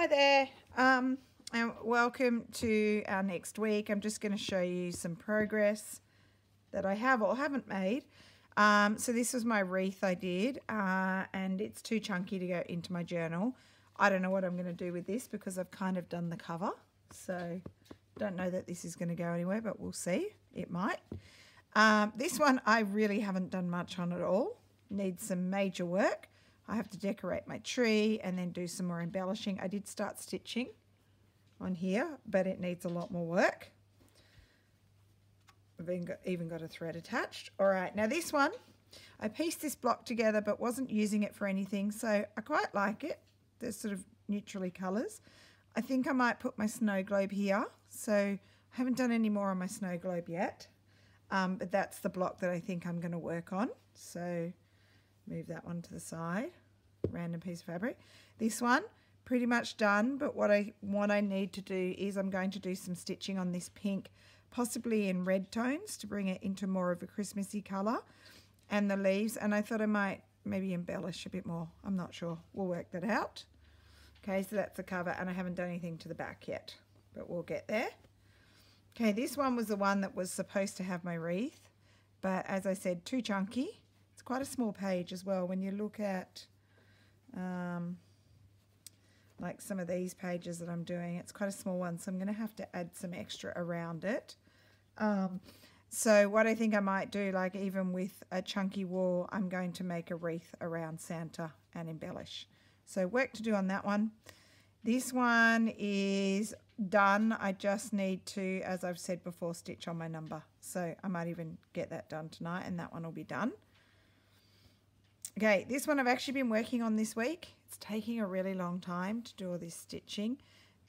Hi there, um, and welcome to our next week. I'm just going to show you some progress that I have or haven't made. Um, so this was my wreath I did, uh, and it's too chunky to go into my journal. I don't know what I'm going to do with this because I've kind of done the cover. So don't know that this is going to go anywhere, but we'll see. It might. Um, this one I really haven't done much on at all. Needs some major work. I have to decorate my tree and then do some more embellishing. I did start stitching on here, but it needs a lot more work. I've even got, even got a thread attached. All right, now this one, I pieced this block together but wasn't using it for anything, so I quite like it. They're sort of neutrally colours. I think I might put my snow globe here. So I haven't done any more on my snow globe yet, um, but that's the block that I think I'm going to work on. So move that one to the side random piece of fabric. This one, pretty much done, but what I, what I need to do is I'm going to do some stitching on this pink, possibly in red tones to bring it into more of a Christmassy colour and the leaves. And I thought I might maybe embellish a bit more. I'm not sure. We'll work that out. Okay, so that's the cover and I haven't done anything to the back yet, but we'll get there. Okay, this one was the one that was supposed to have my wreath, but as I said, too chunky. It's quite a small page as well. When you look at like some of these pages that I'm doing. It's quite a small one, so I'm going to have to add some extra around it. Um, so what I think I might do, like even with a chunky wall, I'm going to make a wreath around Santa and embellish. So work to do on that one. This one is done. I just need to, as I've said before, stitch on my number. So I might even get that done tonight and that one will be done. Okay, this one I've actually been working on this week. It's taking a really long time to do all this stitching,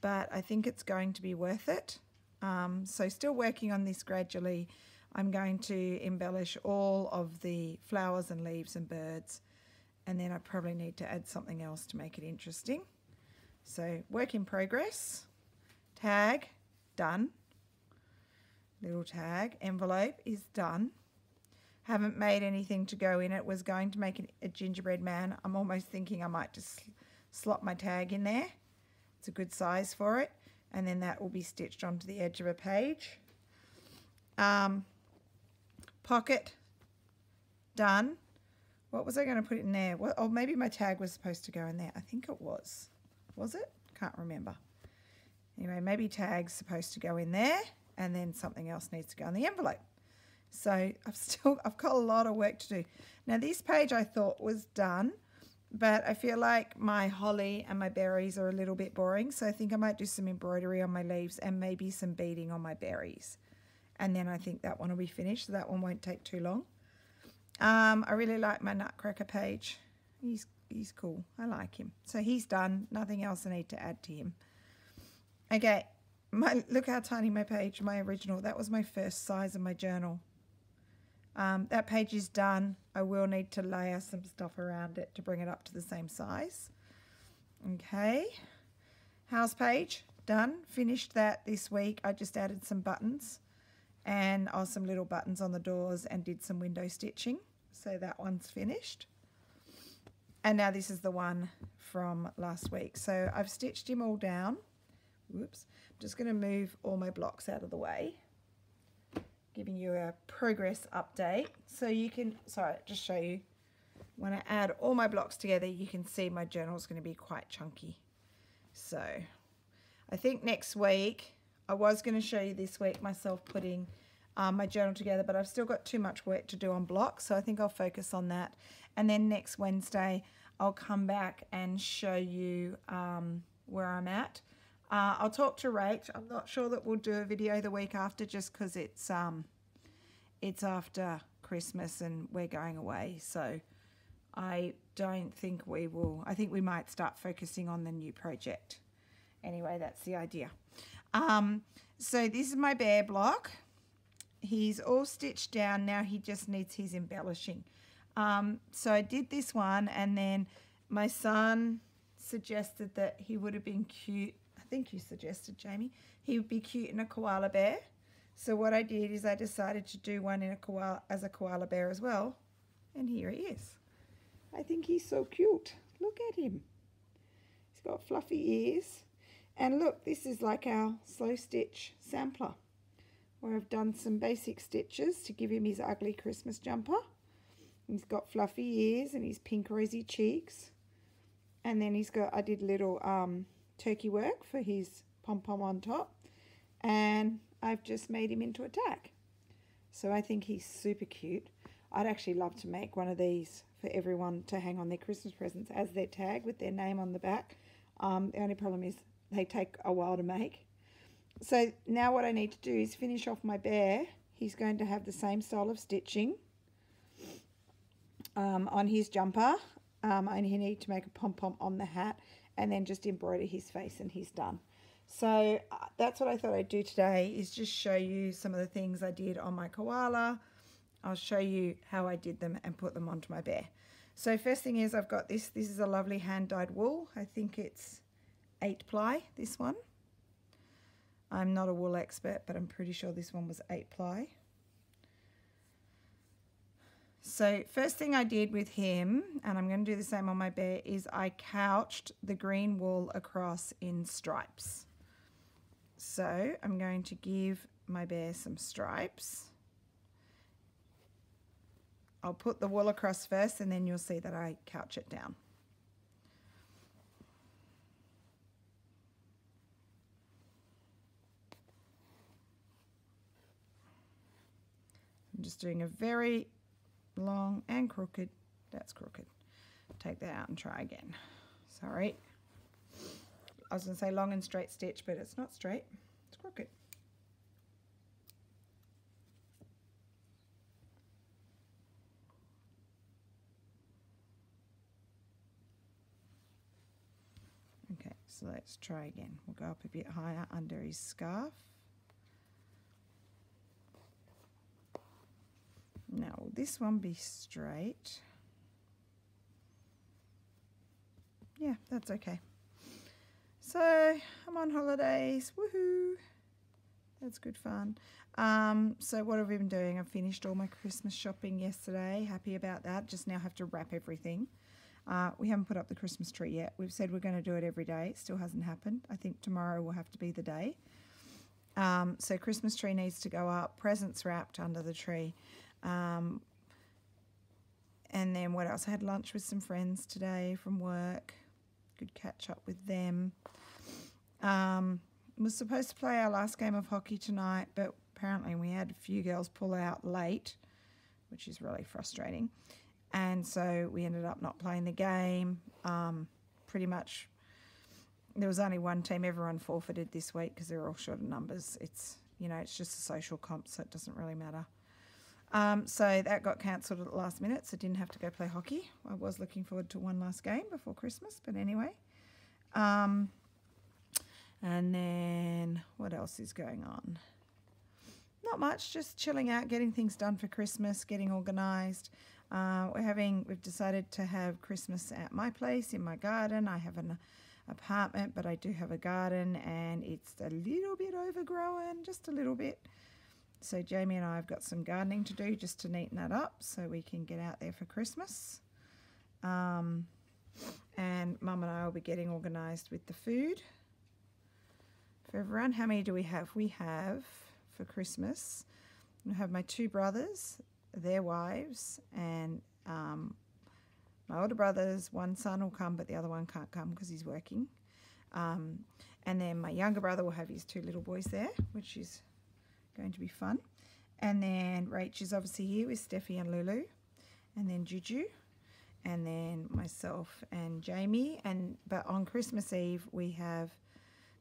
but I think it's going to be worth it. Um, so still working on this gradually. I'm going to embellish all of the flowers and leaves and birds, and then I probably need to add something else to make it interesting. So work in progress, tag, done. Little tag, envelope is done haven't made anything to go in it. Was going to make a gingerbread man. I'm almost thinking I might just slot my tag in there. It's a good size for it. And then that will be stitched onto the edge of a page. Um, pocket, done. What was I going to put in there? Well, oh, maybe my tag was supposed to go in there. I think it was. Was it? Can't remember. Anyway, maybe tag's supposed to go in there and then something else needs to go in the envelope. So I've still, I've got a lot of work to do. Now this page I thought was done, but I feel like my holly and my berries are a little bit boring. So I think I might do some embroidery on my leaves and maybe some beading on my berries. And then I think that one will be finished. So that one won't take too long. Um, I really like my nutcracker page. He's, he's cool. I like him. So he's done. Nothing else I need to add to him. Okay, my look how tiny my page, my original. That was my first size of my journal. Um, that page is done. I will need to layer some stuff around it to bring it up to the same size. Okay, house page, done. Finished that this week. I just added some buttons and oh, some little buttons on the doors and did some window stitching. So that one's finished. And now this is the one from last week. So I've stitched him all down. Whoops. I'm just going to move all my blocks out of the way giving you a progress update. So you can, sorry, just show you, when I add all my blocks together, you can see my journal is going to be quite chunky. So I think next week, I was going to show you this week myself putting um, my journal together, but I've still got too much work to do on blocks, so I think I'll focus on that. And then next Wednesday, I'll come back and show you um, where I'm at. Uh, I'll talk to Rach. I'm not sure that we'll do a video the week after just because it's um, it's after Christmas and we're going away. So I don't think we will. I think we might start focusing on the new project. Anyway, that's the idea. Um, so this is my bear block. He's all stitched down. Now he just needs his embellishing. Um, so I did this one and then my son suggested that he would have been cute think you suggested, Jamie, he would be cute in a koala bear. So what I did is I decided to do one in a koala as a koala bear as well. And here he is. I think he's so cute. Look at him. He's got fluffy ears. And look, this is like our slow stitch sampler where I've done some basic stitches to give him his ugly Christmas jumper. He's got fluffy ears and his pink rosy cheeks. And then he's got, I did little um, turkey work for his pom-pom on top. And I've just made him into a tag. So I think he's super cute. I'd actually love to make one of these for everyone to hang on their Christmas presents as their tag with their name on the back. Um, the only problem is they take a while to make. So now what I need to do is finish off my bear. He's going to have the same style of stitching um, on his jumper. Um, and he need to make a pom-pom on the hat and then just embroider his face and he's done. So uh, that's what I thought I'd do today is just show you some of the things I did on my koala. I'll show you how I did them and put them onto my bear. So first thing is I've got this. This is a lovely hand-dyed wool. I think it's 8 ply, this one. I'm not a wool expert, but I'm pretty sure this one was 8 ply. So first thing I did with him, and I'm going to do the same on my bear, is I couched the green wool across in stripes. So I'm going to give my bear some stripes. I'll put the wool across first and then you'll see that I couch it down. I'm just doing a very long and crooked, that's crooked. Take that out and try again. Sorry. I was going to say long and straight stitch, but it's not straight, it's crooked. Okay, so let's try again. We'll go up a bit higher under his scarf. Now, will this one be straight? Yeah, that's okay. So, I'm on holidays. Woohoo! That's good fun. Um, so, what have we been doing? I've finished all my Christmas shopping yesterday. Happy about that. Just now have to wrap everything. Uh, we haven't put up the Christmas tree yet. We've said we're going to do it every day. It still hasn't happened. I think tomorrow will have to be the day. Um, so Christmas tree needs to go up. Presents wrapped under the tree. Um, and then what else? I had lunch with some friends today from work. Good catch up with them. Um, was supposed to play our last game of hockey tonight, but apparently we had a few girls pull out late, which is really frustrating. And so we ended up not playing the game. Um, pretty much, there was only one team. Everyone forfeited this week because they're all short of numbers. It's you know it's just a social comp, so it doesn't really matter. Um, so that got cancelled at the last minute, so didn't have to go play hockey. I was looking forward to one last game before Christmas, but anyway. Um, and then what else is going on? Not much, just chilling out, getting things done for Christmas, getting organised. Uh, we're having, we've decided to have Christmas at my place in my garden. I have an apartment, but I do have a garden, and it's a little bit overgrown, just a little bit. So Jamie and I have got some gardening to do just to neaten that up so we can get out there for Christmas. Um, and Mum and I will be getting organised with the food for everyone. How many do we have? We have for Christmas, I have my two brothers, their wives, and um, my older brother's one son will come, but the other one can't come because he's working. Um, and then my younger brother will have his two little boys there, which is going to be fun. And then Rach is obviously here with Steffi and Lulu. And then Juju. And then myself and Jamie. And But on Christmas Eve, we have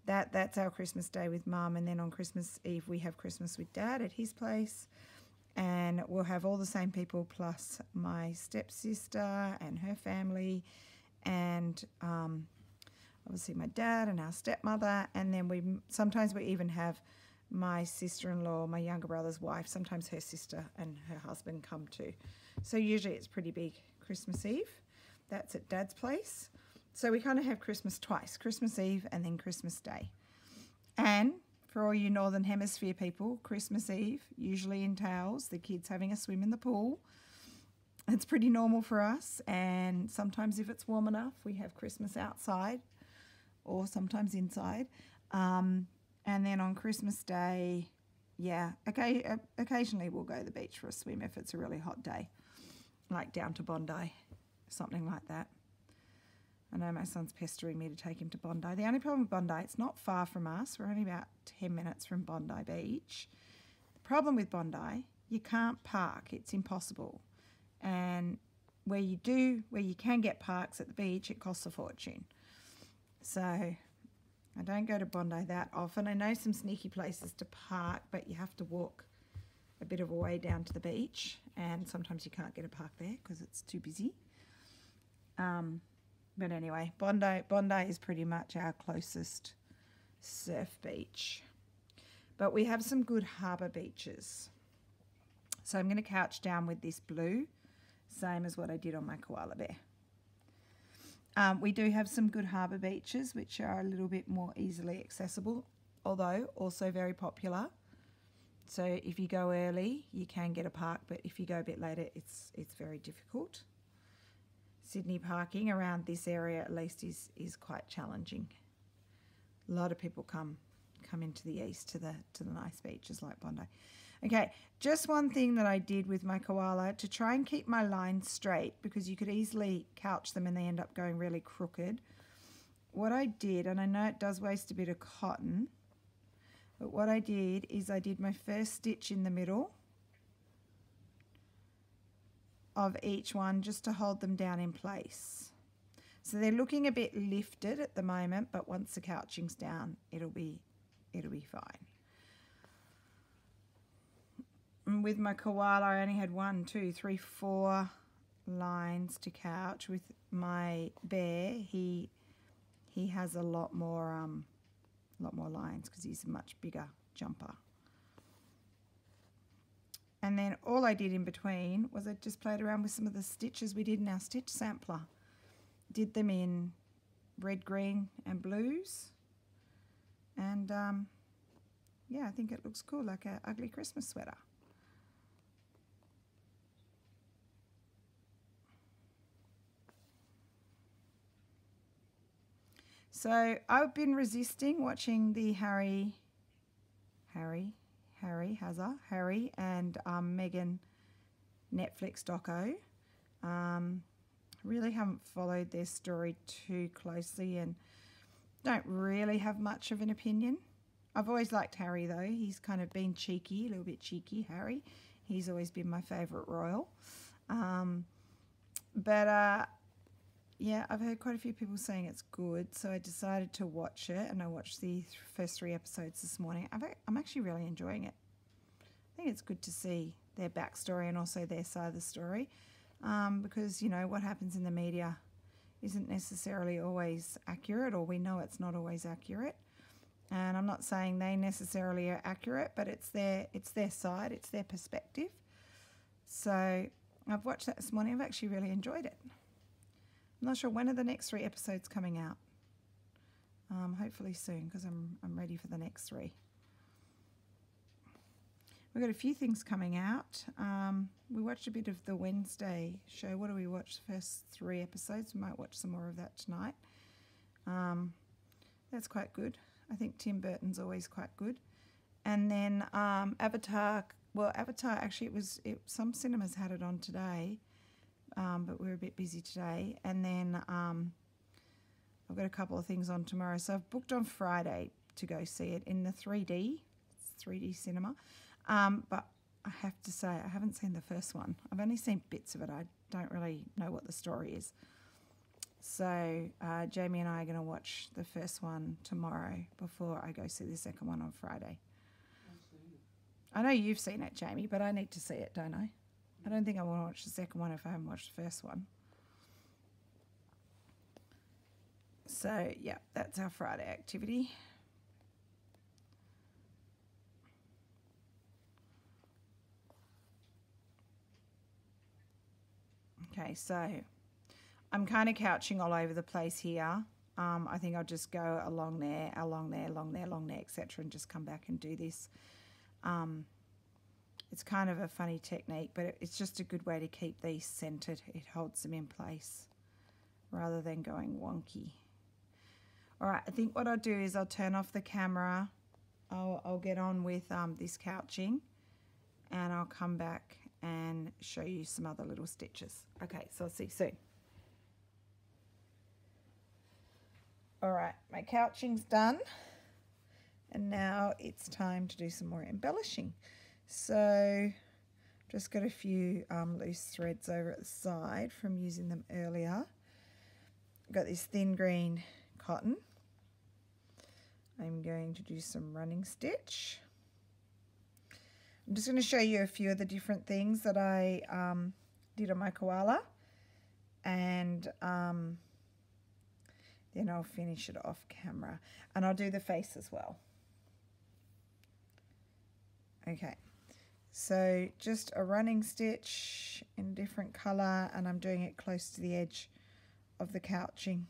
that. That's our Christmas day with Mum. And then on Christmas Eve, we have Christmas with Dad at his place. And we'll have all the same people plus my stepsister and her family. And um, obviously my dad and our stepmother. And then we sometimes we even have my sister-in-law, my younger brother's wife, sometimes her sister and her husband come too. So usually it's pretty big Christmas Eve. That's at Dad's place. So we kind of have Christmas twice, Christmas Eve and then Christmas Day. And for all you Northern Hemisphere people, Christmas Eve usually entails the kids having a swim in the pool. It's pretty normal for us. And sometimes if it's warm enough, we have Christmas outside or sometimes inside. Um, and then on Christmas Day, yeah, okay, uh, occasionally we'll go to the beach for a swim if it's a really hot day, like down to Bondi, something like that. I know my son's pestering me to take him to Bondi. The only problem with Bondi, it's not far from us. We're only about 10 minutes from Bondi Beach. The problem with Bondi, you can't park, it's impossible. And where you do, where you can get parks at the beach, it costs a fortune. So I don't go to Bondi that often. I know some sneaky places to park, but you have to walk a bit of a way down to the beach, and sometimes you can't get a park there because it's too busy. Um, but anyway, Bondi Bondi is pretty much our closest surf beach. But we have some good harbour beaches. So I'm going to couch down with this blue, same as what I did on my koala bear. Um, we do have some good harbour beaches, which are a little bit more easily accessible, although also very popular. So if you go early, you can get a park, but if you go a bit later, it's it's very difficult. Sydney parking around this area at least is is quite challenging. A lot of people come come into the east to the to the nice beaches like Bondi. Okay, just one thing that I did with my koala to try and keep my lines straight because you could easily couch them and they end up going really crooked. What I did, and I know it does waste a bit of cotton, but what I did is I did my first stitch in the middle of each one just to hold them down in place. So they're looking a bit lifted at the moment, but once the couching's down, it'll be it'll be fine. And with my koala, I only had one, two, three, four lines to couch. With my bear, he he has a lot more um, lot more lines because he's a much bigger jumper. And then all I did in between was I just played around with some of the stitches we did in our stitch sampler. Did them in red, green and blues. And um, yeah, I think it looks cool, like an ugly Christmas sweater. So I've been resisting watching the Harry, Harry, Harry Hazza, Harry and um, Meghan Netflix doco. Um, really haven't followed their story too closely and don't really have much of an opinion. I've always liked Harry though. He's kind of been cheeky, a little bit cheeky, Harry. He's always been my favourite royal. Um, but uh, yeah, I've heard quite a few people saying it's good, so I decided to watch it, and I watched the first three episodes this morning. i am actually really enjoying it. I think it's good to see their backstory and also their side of the story, um, because you know what happens in the media isn't necessarily always accurate, or we know it's not always accurate. And I'm not saying they necessarily are accurate, but it's their it's their side, it's their perspective. So I've watched that this morning. I've actually really enjoyed it. I'm not sure when are the next three episodes coming out. Um, hopefully soon because I'm, I'm ready for the next three. We've got a few things coming out. Um, we watched a bit of the Wednesday show. What do we watch? The first three episodes. We might watch some more of that tonight. Um, that's quite good. I think Tim Burton's always quite good. And then um, Avatar. Well, Avatar actually it was it, some cinemas had it on today um, but we're a bit busy today. And then um, I've got a couple of things on tomorrow. So I've booked on Friday to go see it in the 3D, 3D cinema. Um, but I have to say, I haven't seen the first one. I've only seen bits of it. I don't really know what the story is. So uh, Jamie and I are going to watch the first one tomorrow before I go see the second one on Friday. I know you've seen it, Jamie, but I need to see it, don't I? I don't think I want to watch the second one if I haven't watched the first one. So, yeah, that's our Friday activity. Okay, so I'm kind of couching all over the place here. Um, I think I'll just go along there, along there, along there, along there, etc., and just come back and do this. Um, it's kind of a funny technique, but it's just a good way to keep these centered. It holds them in place rather than going wonky. All right, I think what I'll do is I'll turn off the camera. I'll, I'll get on with um, this couching and I'll come back and show you some other little stitches. Okay, so I'll see you soon. All right, my couching's done. And now it's time to do some more embellishing. So just got a few um, loose threads over at the side from using them earlier. Got this thin green cotton. I'm going to do some running stitch. I'm just going to show you a few of the different things that I um, did on my koala and um, then I'll finish it off camera and I'll do the face as well. Okay, so just a running stitch in a different colour and I'm doing it close to the edge of the couching.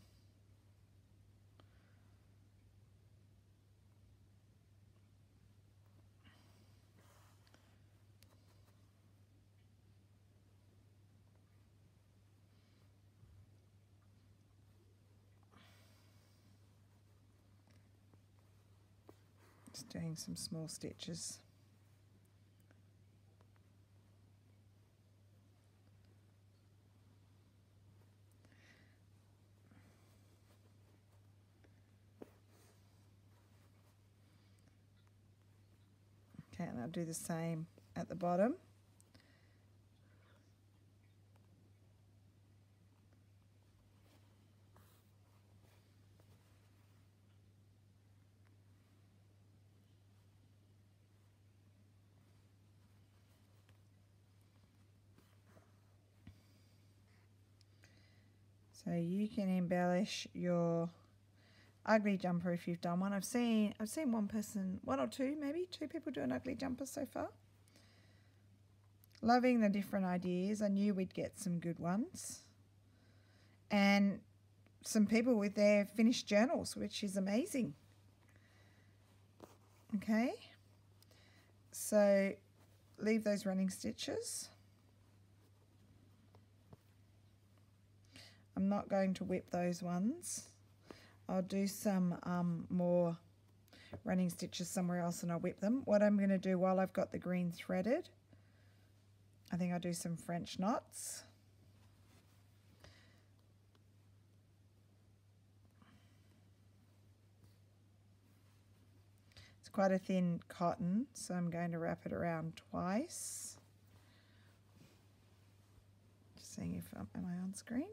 Just doing some small stitches. And I'll do the same at the bottom. So you can embellish your ugly jumper if you've done one. I've seen I've seen one person, one or two maybe, two people do an ugly jumper so far. Loving the different ideas. I knew we'd get some good ones. And some people with their finished journals, which is amazing. Okay. So leave those running stitches. I'm not going to whip those ones. I'll do some um, more running stitches somewhere else and I'll whip them. What I'm going to do while I've got the green threaded, I think I'll do some French knots. It's quite a thin cotton, so I'm going to wrap it around twice. Just seeing if I'm, am I on screen?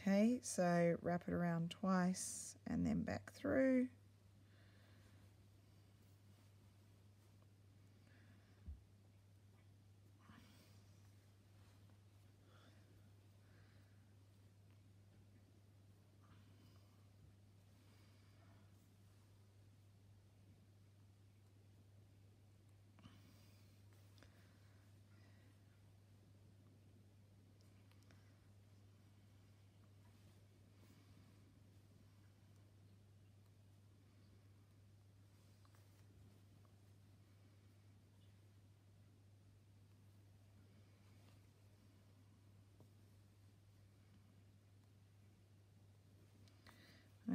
Okay, so wrap it around twice and then back through.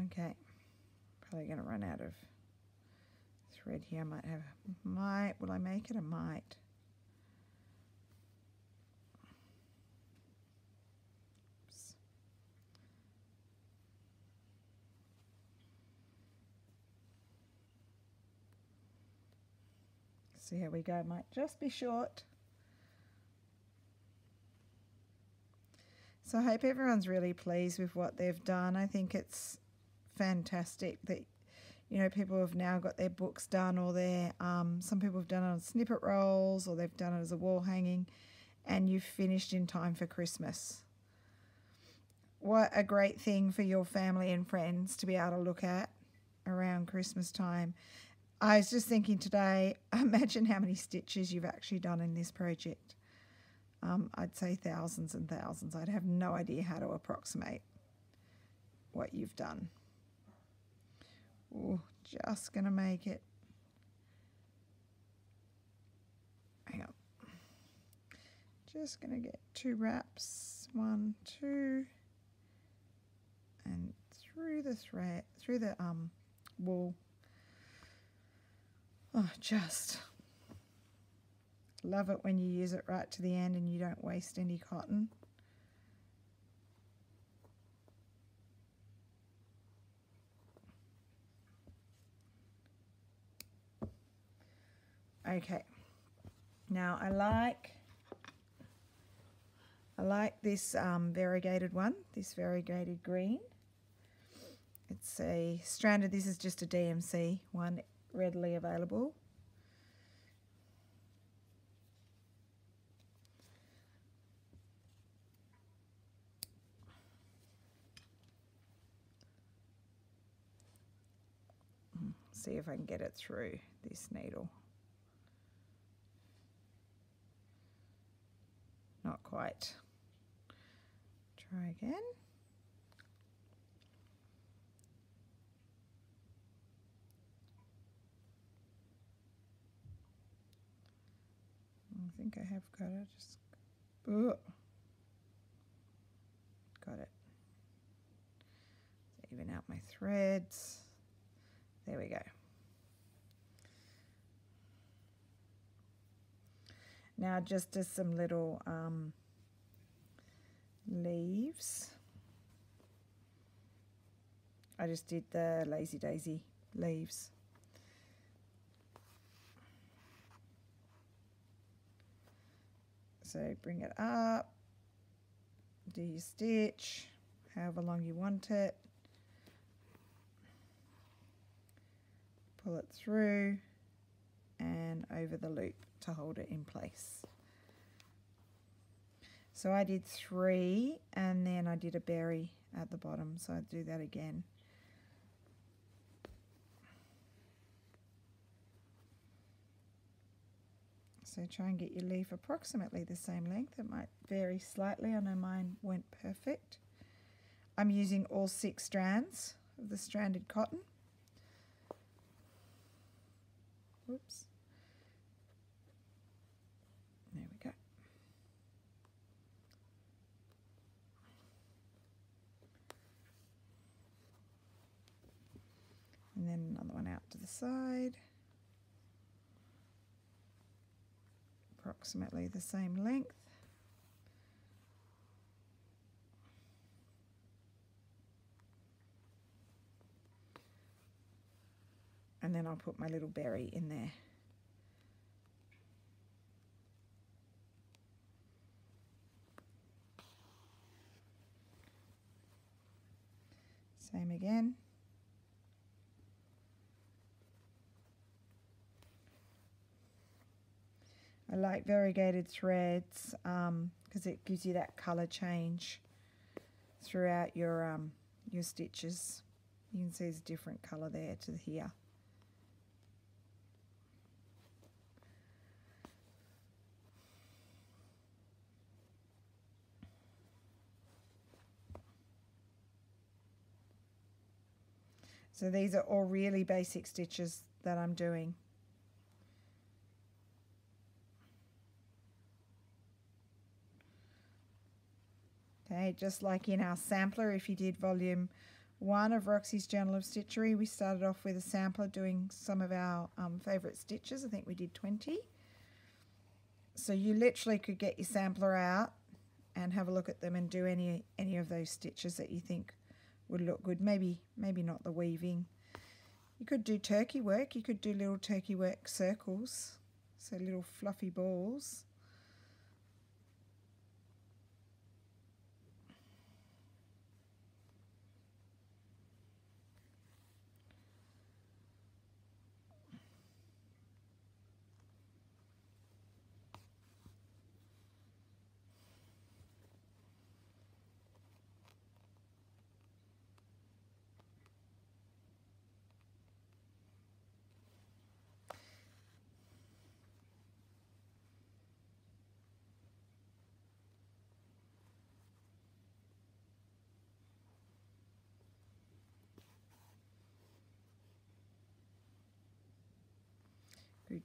Okay, probably going to run out of thread here. I might have, might, will I make it? I might. Oops. So here we go, might just be short. So I hope everyone's really pleased with what they've done. I think it's fantastic that you know people have now got their books done or their um, some people have done it on snippet rolls or they've done it as a wall hanging and you've finished in time for Christmas. What a great thing for your family and friends to be able to look at around Christmas time. I was just thinking today, imagine how many stitches you've actually done in this project. Um, I'd say thousands and thousands. I'd have no idea how to approximate what you've done. Oh, just going to make it. Hang on. just going to get two wraps, one, two, and through the thread, through the um, wool. Oh, just love it when you use it right to the end and you don't waste any cotton. Okay, now I like I like this um, variegated one, this variegated green. It's a stranded, this is just a DMC one readily available. See if I can get it through this needle. Not quite. Try again. I think I have got it. Just got it. Even out my threads. There we go. Now just as some little um, leaves. I just did the Lazy Daisy leaves. So bring it up, do your stitch, however long you want it. Pull it through and over the loop to hold it in place. So I did three and then I did a berry at the bottom. So I'll do that again. So try and get your leaf approximately the same length. It might vary slightly. I know mine went perfect. I'm using all six strands of the stranded cotton. Oops. There we go. And then another one out to the side. Approximately the same length. And then I'll put my little berry in there. Same again. I like variegated threads because um, it gives you that colour change throughout your um, your stitches. You can see it's a different colour there to here. So these are all really basic stitches that I'm doing. Okay, just like in our sampler, if you did volume one of Roxy's Journal of Stitchery, we started off with a sampler doing some of our um, favourite stitches. I think we did 20. So you literally could get your sampler out and have a look at them and do any any of those stitches that you think would look good. Maybe, maybe not the weaving. You could do turkey work. You could do little turkey work circles, so little fluffy balls.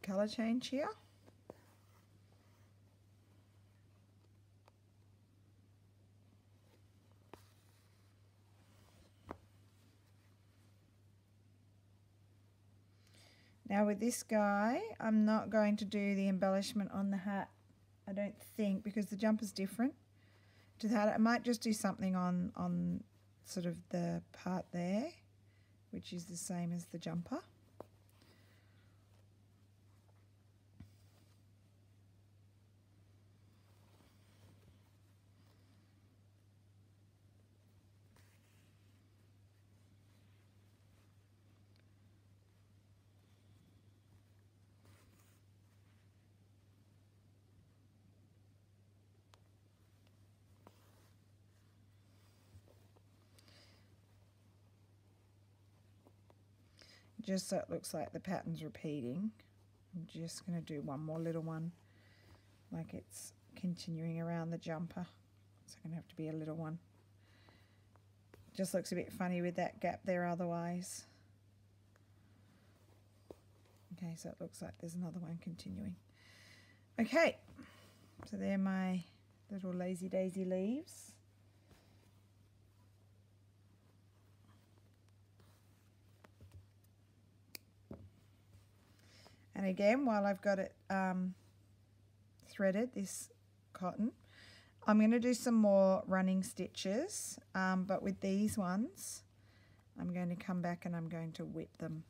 colour change here. Now with this guy, I'm not going to do the embellishment on the hat, I don't think, because the jumper's different to that. I might just do something on, on sort of the part there, which is the same as the jumper. Just so it looks like the pattern's repeating. I'm just going to do one more little one like it's continuing around the jumper. So it's going to have to be a little one. Just looks a bit funny with that gap there otherwise. Okay, so it looks like there's another one continuing. Okay, so they're my little lazy daisy leaves. And again, while I've got it um, threaded, this cotton, I'm going to do some more running stitches, um, but with these ones, I'm going to come back and I'm going to whip them.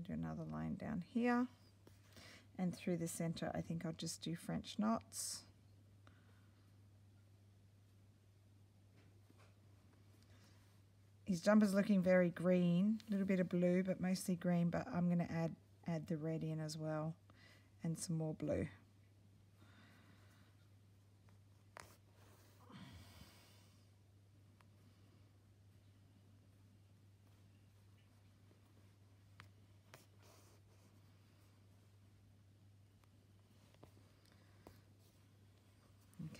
Do another line down here. And through the center I think I'll just do French knots. His jumper's looking very green a little bit of blue but mostly green but I'm going to add add the red in as well and some more blue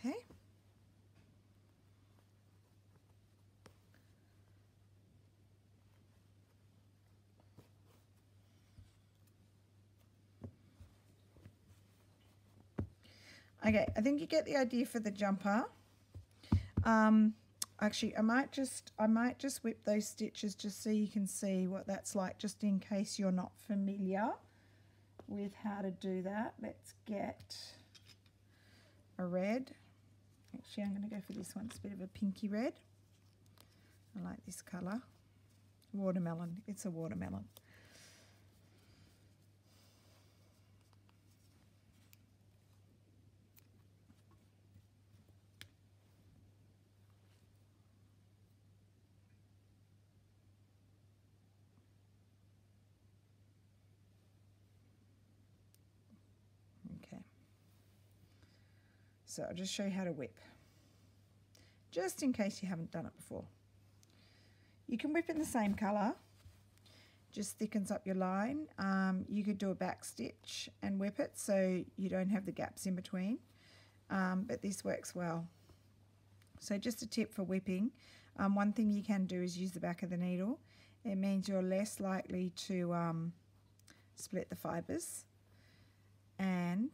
Okay. Okay, I think you get the idea for the jumper. Um, actually, I might just I might just whip those stitches just so you can see what that's like, just in case you're not familiar with how to do that. Let's get a red. Actually, I'm going to go for this one. It's a bit of a pinky red. I like this colour. Watermelon. It's a watermelon. So I'll just show you how to whip, just in case you haven't done it before. You can whip in the same colour, just thickens up your line. Um, you could do a back stitch and whip it so you don't have the gaps in between, um, but this works well. So just a tip for whipping, um, one thing you can do is use the back of the needle. It means you're less likely to um, split the fibres and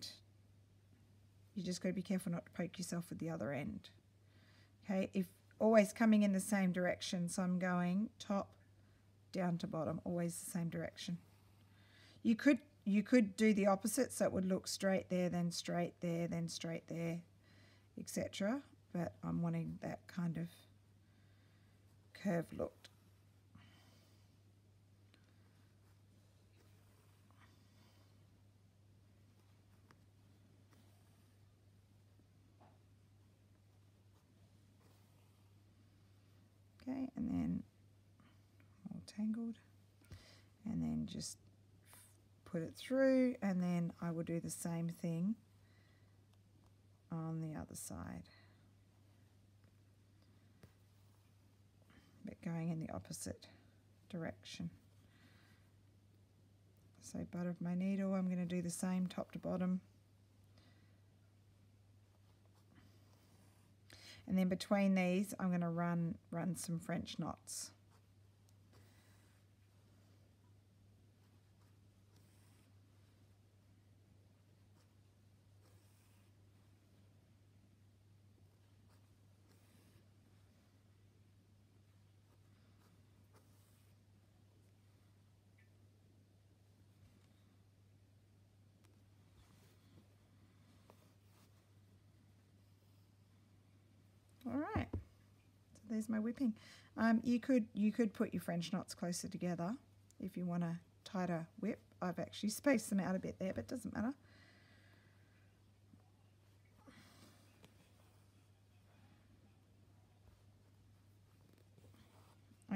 you just got to be careful not to poke yourself with the other end. Okay, if always coming in the same direction, so I'm going top down to bottom, always the same direction. You could you could do the opposite, so it would look straight there, then straight there, then straight there, etc. But I'm wanting that kind of curved look. Okay and then all tangled and then just put it through and then I will do the same thing on the other side. But going in the opposite direction. So butt of my needle, I'm going to do the same top to bottom. And then between these, I'm going to run, run some French knots. All right, so there's my whipping. Um, you could you could put your French knots closer together if you want a tighter whip. I've actually spaced them out a bit there, but it doesn't matter.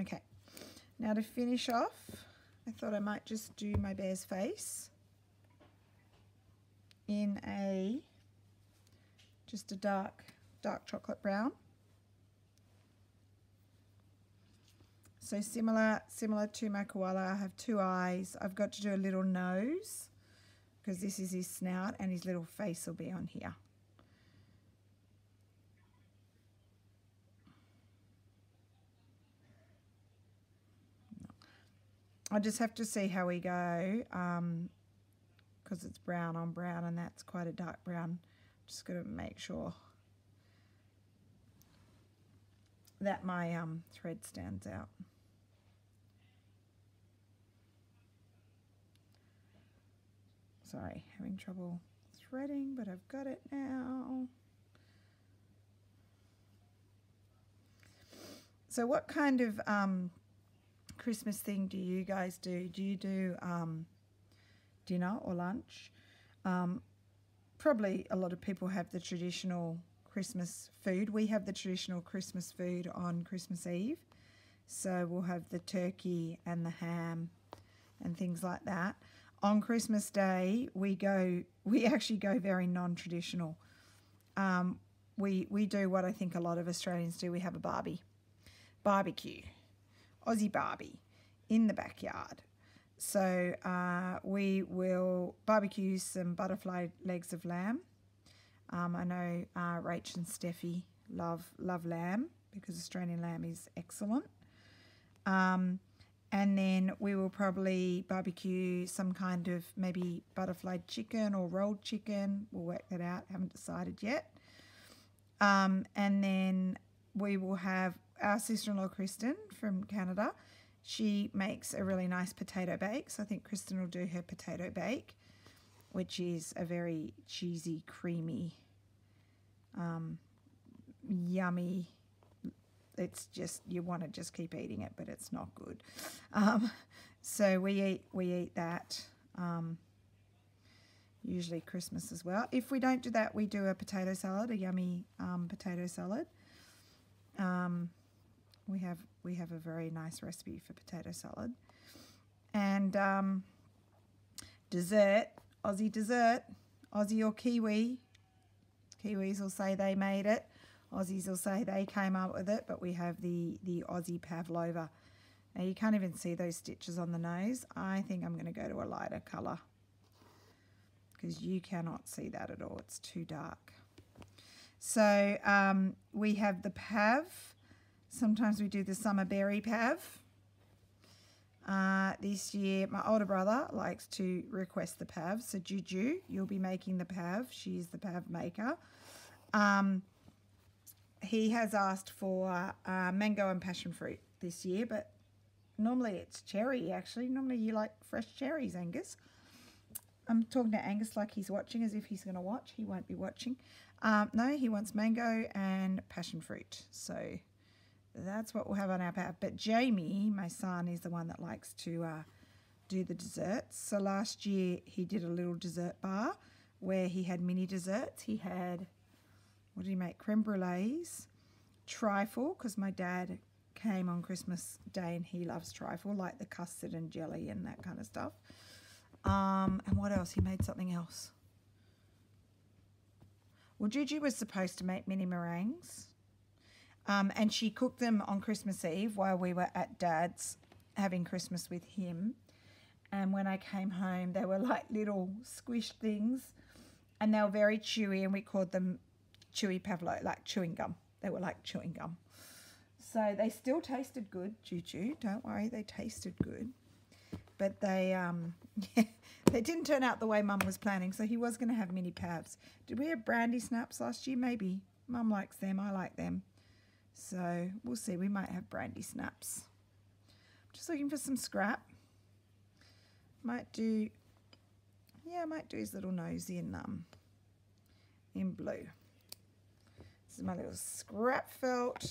Okay, now to finish off, I thought I might just do my bear's face in a just a dark dark chocolate brown. So similar, similar to my koala, I have two eyes. I've got to do a little nose because this is his snout and his little face will be on here. I just have to see how we go because um, it's brown on brown and that's quite a dark brown. Just to make sure that my um, thread stands out. Sorry, having trouble threading, but I've got it now. So what kind of um, Christmas thing do you guys do? Do you do um, dinner or lunch? Um, probably a lot of people have the traditional Christmas food. We have the traditional Christmas food on Christmas Eve. So we'll have the turkey and the ham and things like that on Christmas Day, we go. We actually go very non-traditional. Um, we we do what I think a lot of Australians do. We have a barbie, barbecue, Aussie barbie, in the backyard. So uh, we will barbecue some butterfly legs of lamb. Um, I know uh, Rach and Steffi love love lamb because Australian lamb is excellent. Um, and then we will probably barbecue some kind of maybe butterfly chicken or rolled chicken. We'll work that out, haven't decided yet. Um, and then we will have our sister in law, Kristen from Canada. She makes a really nice potato bake. So I think Kristen will do her potato bake, which is a very cheesy, creamy, um, yummy it's just you want to just keep eating it, but it's not good. Um, so we eat we eat that. Um, usually Christmas as well. If we don't do that, we do a potato salad, a yummy um, potato salad. Um, we have we have a very nice recipe for potato salad, and um, dessert, Aussie dessert, Aussie or Kiwi. Kiwis will say they made it. Aussies will say they came up with it, but we have the, the Aussie Pavlova. Now you can't even see those stitches on the nose. I think I'm going to go to a lighter colour because you cannot see that at all. It's too dark. So um, we have the Pav. Sometimes we do the summer berry Pav. Uh, this year, my older brother likes to request the Pav. So Juju, you'll be making the Pav. She's the Pav maker. Um, he has asked for uh, mango and passion fruit this year, but normally it's cherry actually. Normally you like fresh cherries, Angus. I'm talking to Angus like he's watching as if he's going to watch. He won't be watching. Um, no, he wants mango and passion fruit. So that's what we'll have on our Pav. But Jamie, my son, is the one that likes to uh, do the desserts. So last year he did a little dessert bar where he had mini desserts. He had what did he make? Creme brulees, trifle, because my dad came on Christmas Day and he loves trifle, like the custard and jelly and that kind of stuff. Um, and what else? He made something else. Well, Gigi was supposed to make mini meringues. Um, and she cooked them on Christmas Eve while we were at Dad's having Christmas with him. And when I came home, they were like little squished things. And they were very chewy, and we called them chewy pavlo, like chewing gum. They were like chewing gum. So they still tasted good, Juju. Don't worry, they tasted good. But they um they didn't turn out the way Mum was planning. So he was going to have mini pavs. Did we have brandy snaps last year? Maybe. Mum likes them. I like them. So we'll see. We might have brandy snaps. Just looking for some scrap. Might do, yeah, I might do his little nose in um in blue. This is my little scrap felt.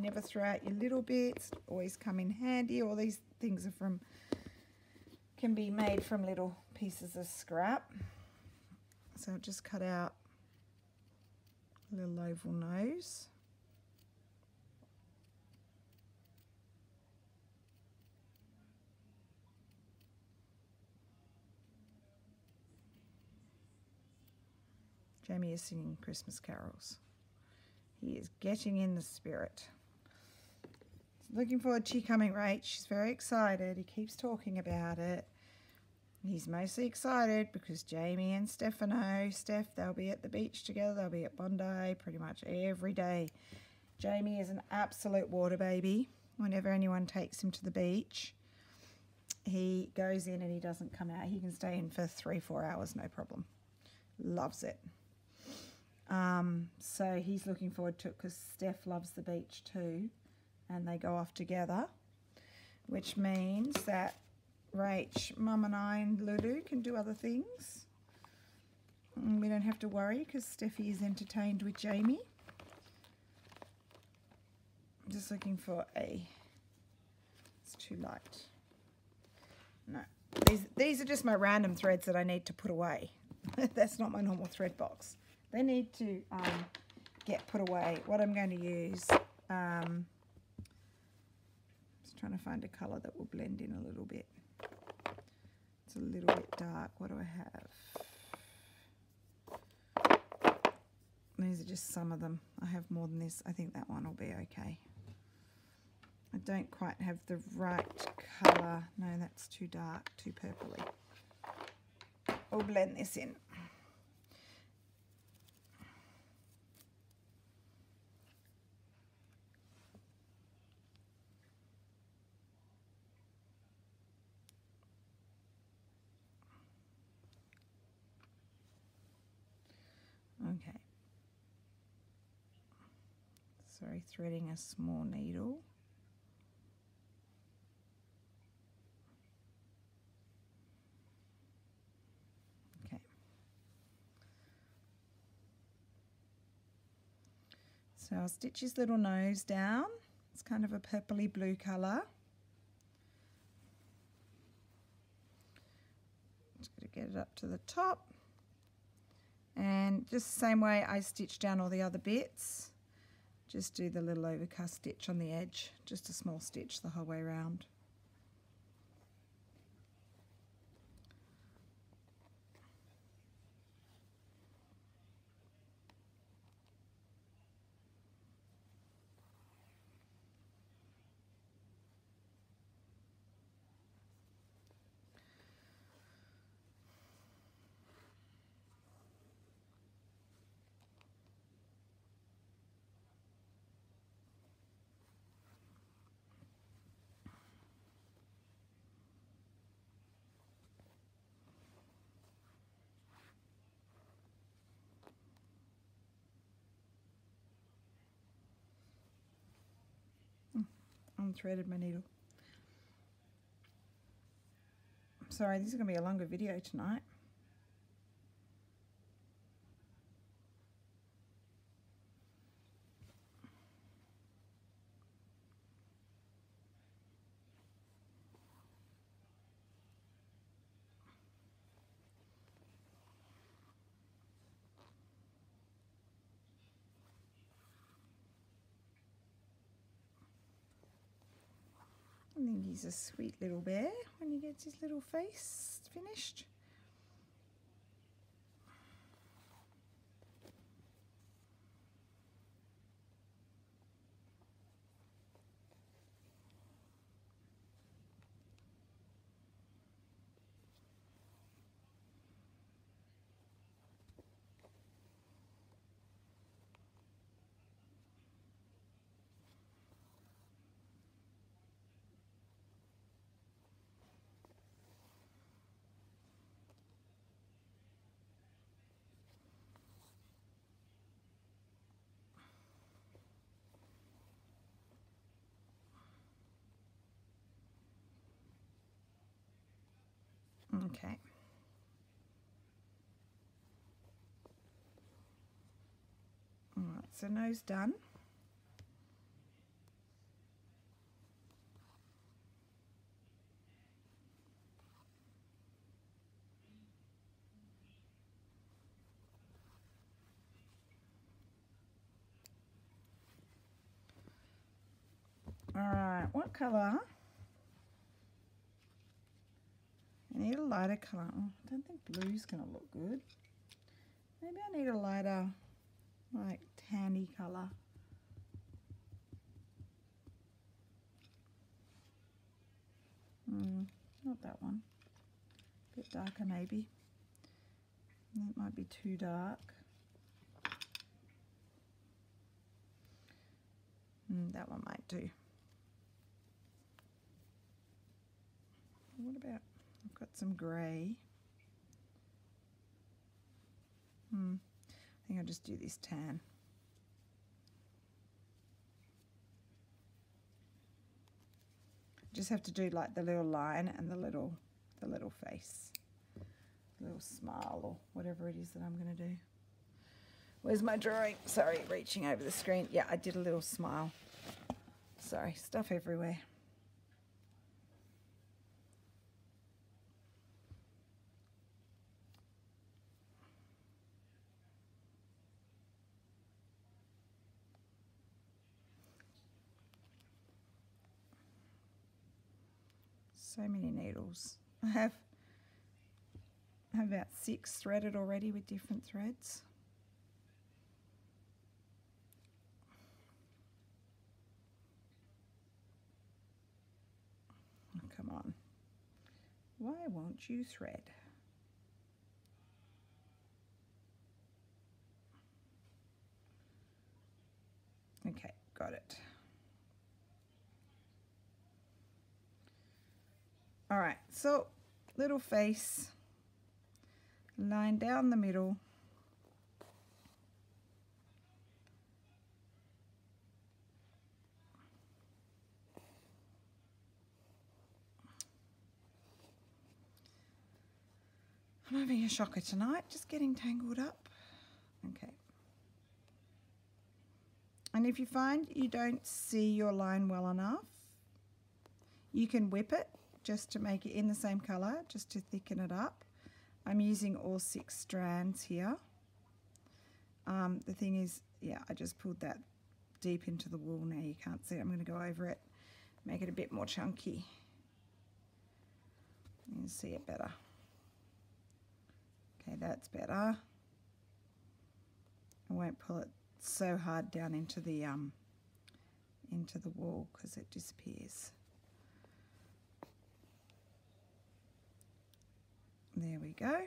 Never throw out your little bits. Always come in handy. All these things are from, can be made from little pieces of scrap. So I'll just cut out a little oval nose. Jamie is singing Christmas carols. He is getting in the spirit. Looking forward to you coming, Rach. She's very excited. He keeps talking about it. He's mostly excited because Jamie and Stefano, Steph, they'll be at the beach together. They'll be at Bondi pretty much every day. Jamie is an absolute water baby. Whenever anyone takes him to the beach, he goes in and he doesn't come out. He can stay in for three, four hours, no problem. Loves it. Um, so he's looking forward to it because Steph loves the beach too, and they go off together, which means that Rach, Mum, and I and Lulu can do other things. And we don't have to worry because Steffi is entertained with Jamie. I'm just looking for a. It's too light. No, these these are just my random threads that I need to put away. That's not my normal thread box. They need to um, get put away. What I'm going to use, um, I'm just trying to find a colour that will blend in a little bit. It's a little bit dark. What do I have? These are just some of them. I have more than this. I think that one will be okay. I don't quite have the right colour. No, that's too dark, too purpley. I'll blend this in. Okay. Threading a small needle. Okay. So I'll stitch his little nose down. It's kind of a purpley blue colour. Just going to get it up to the top and just the same way I stitch down all the other bits just do the little overcast stitch on the edge just a small stitch the whole way around unthreaded my needle. I'm sorry, this is going to be a longer video tonight. And then he's a sweet little bear when he gets his little face finished. Okay. All right, so nose done. All right, what colour? I need a lighter colour. Oh, I don't think blue's going to look good. Maybe I need a lighter, like tanny colour. Mm, not that one. A bit darker maybe. That might be too dark. Mm, that one might do. What about I've got some grey. Hmm. I think I'll just do this tan. Just have to do like the little line and the little the little face. Little smile or whatever it is that I'm gonna do. Where's my drawing? Sorry, reaching over the screen. Yeah, I did a little smile. Sorry, stuff everywhere. So many needles. I have, I have about six threaded already with different threads. Oh, come on. Why won't you thread? Okay, got it. All right, so little face, line down the middle. I'm having a shocker tonight, just getting tangled up. Okay. And if you find you don't see your line well enough, you can whip it just to make it in the same colour, just to thicken it up. I'm using all six strands here. Um, the thing is, yeah, I just pulled that deep into the wool now. You can't see it. I'm going to go over it, make it a bit more chunky. You can see it better. Okay, that's better. I won't pull it so hard down into the um, into the wool because it disappears. There we go.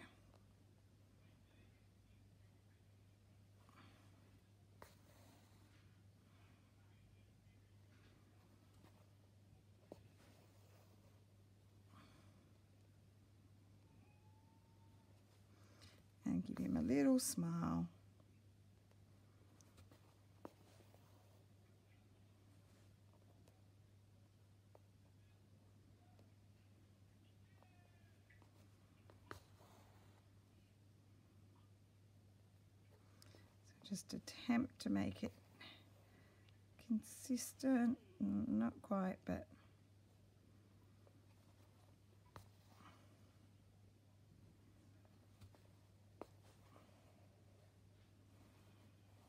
And give him a little smile. Just attempt to make it consistent, not quite, but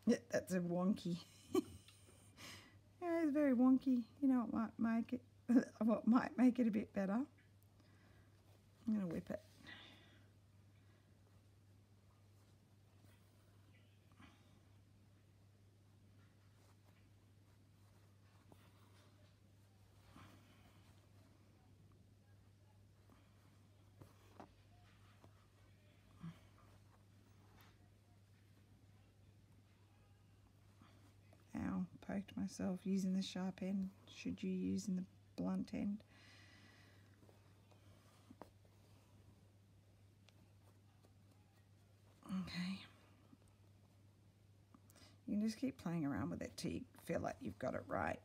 yeah, that's a wonky. yeah, it's very wonky. You know, what might make it what might make it a bit better. I'm to whip it. Myself using the sharp end. Should you using the blunt end? Okay. You can just keep playing around with it till you feel like you've got it right.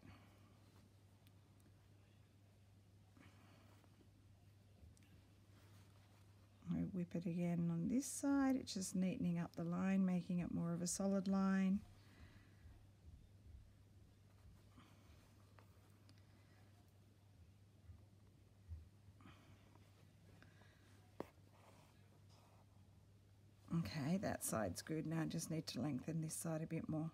Whip it again on this side. It's just neatening up the line, making it more of a solid line. Okay, that side's good. Now I just need to lengthen this side a bit more.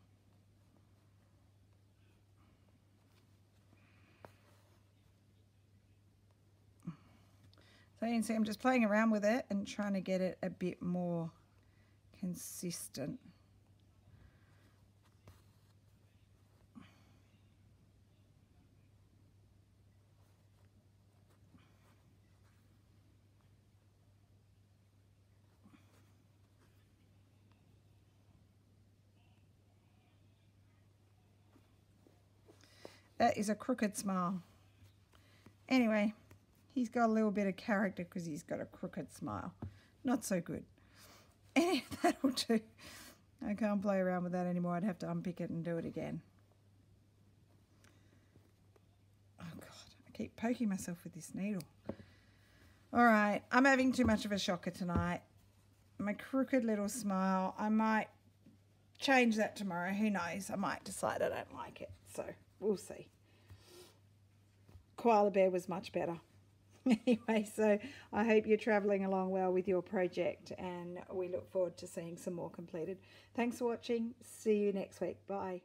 So you can see I'm just playing around with it and trying to get it a bit more consistent. That is a crooked smile. Anyway, he's got a little bit of character because he's got a crooked smile. Not so good. And that'll do. I can't play around with that anymore. I'd have to unpick it and do it again. Oh, God. I keep poking myself with this needle. All right. I'm having too much of a shocker tonight. My crooked little smile. I might change that tomorrow. Who knows? I might decide I don't like it. So we'll see. Koala bear was much better. anyway, so I hope you're travelling along well with your project and we look forward to seeing some more completed. Thanks for watching. See you next week. Bye.